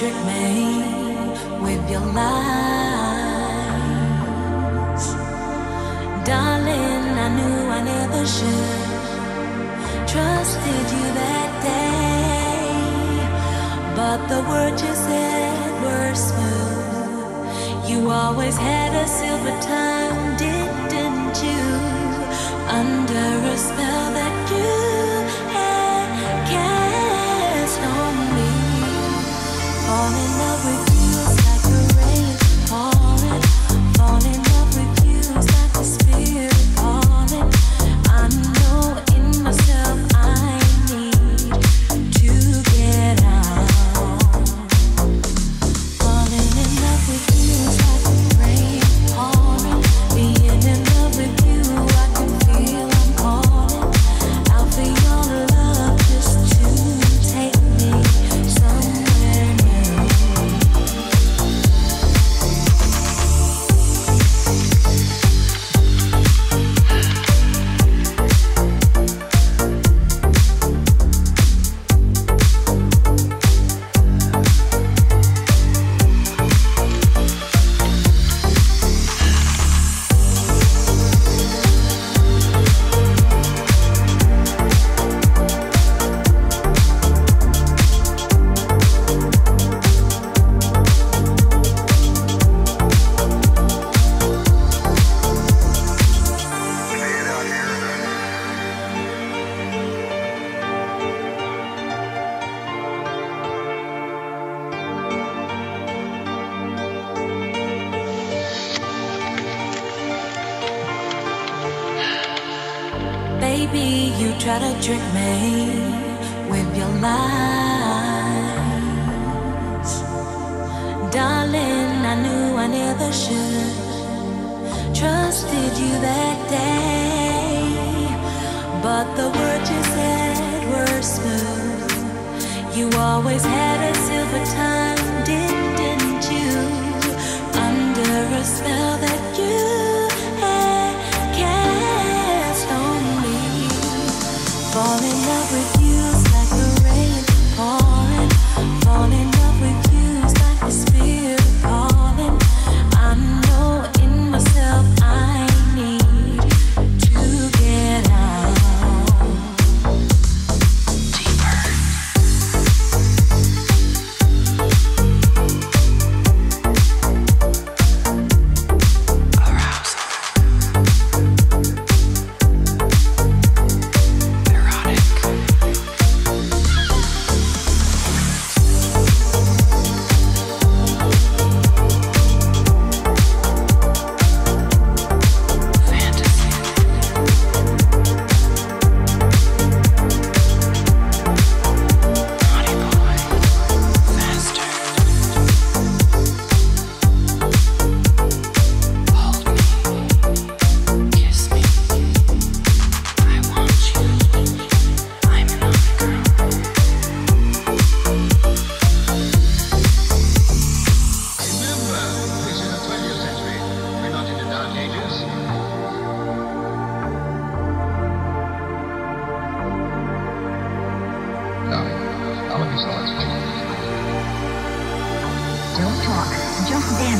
Trick me with your lies. Darling, I knew I never should. Trusted you that day. But the words you said were smooth. You always had a silver tongue. Baby, you try to trick me with your lies. Darling, I knew I never should. Trusted you that day. But the words you said were smooth. You always had a silver tongue, didn't you? Under a spell that you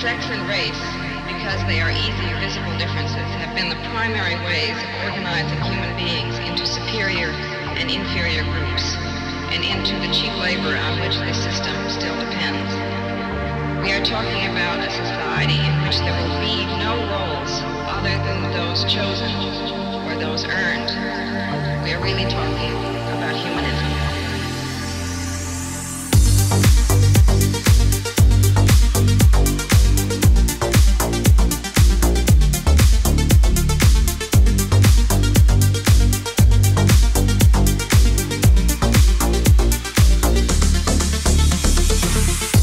Sex and race, because they are easy, visible differences, have been the primary ways of organizing human beings into superior and inferior groups, and into the cheap labor on which this system still depends. We are talking about a society in which there will be no roles other than those chosen or those earned. We are really talking about humanism. Twelve,